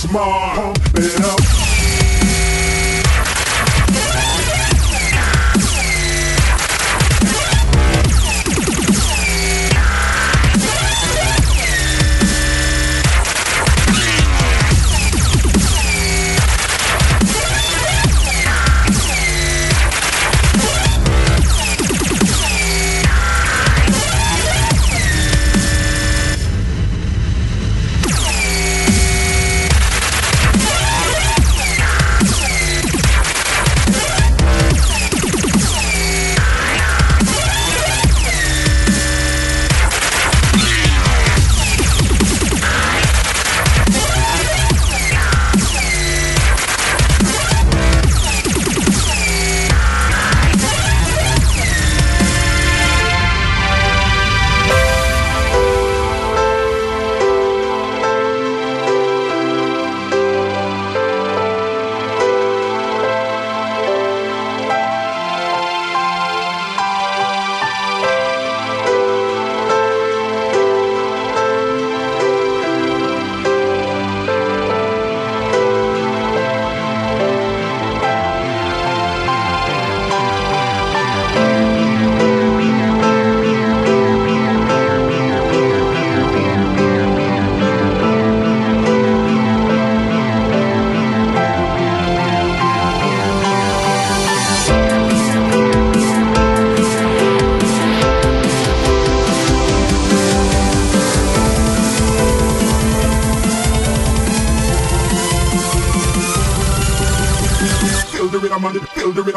smart, pump it up.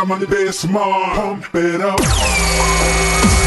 I'm on the best, mom. Pump it up.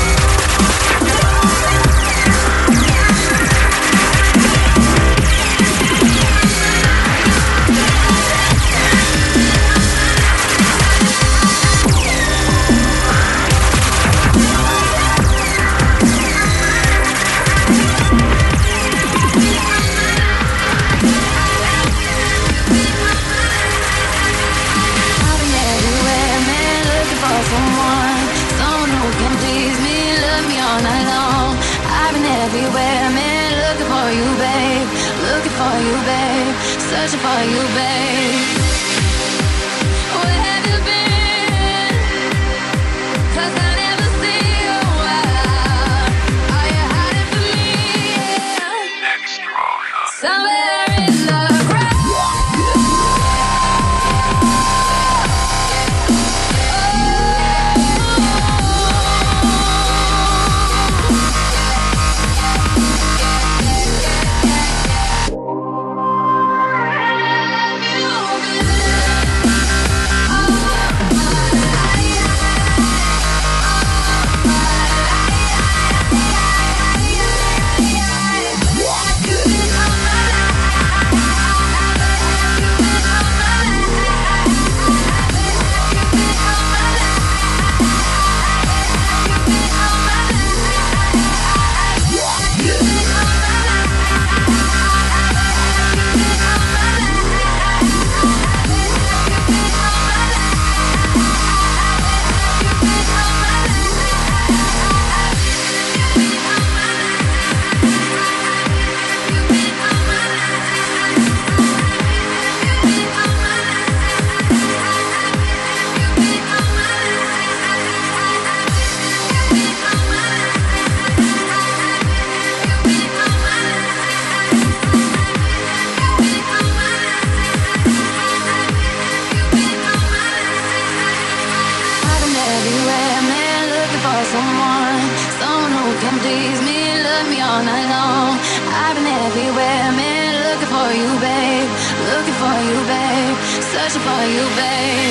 all night long. I've been everywhere, man, looking for you, babe. Looking for you, babe. Searching for you, babe.